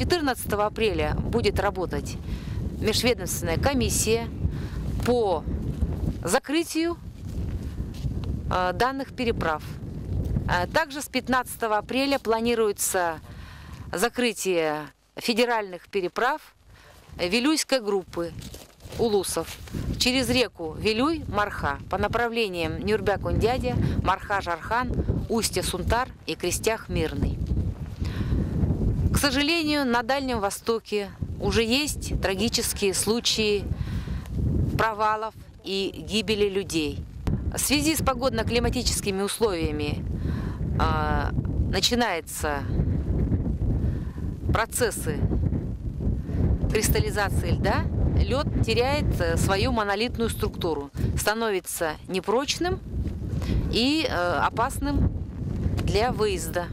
14 апреля будет работать межведомственная комиссия по закрытию э, данных переправ. А Также с 15 апреля планируется закрытие федеральных переправ Вилюйской группы Улусов через реку Вилюй-Марха по направлениям Нюрбя-Кундядя, Марха-Жархан, Устья-Сунтар и Крестях-Мирный. Сожалению, на Дальнем Востоке уже есть трагические случаи провалов и гибели людей. В связи с погодно-климатическими условиями а, начинаются процессы кристаллизации льда, лед теряет э, свою монолитную структуру, становится непрочным и э, опасным для выезда.